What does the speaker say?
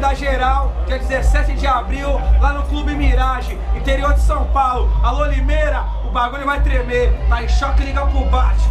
convidar geral, dia 17 de abril, lá no Clube Mirage, interior de São Paulo. Alô Limeira, o bagulho vai tremer. Tá em choque, liga pro bate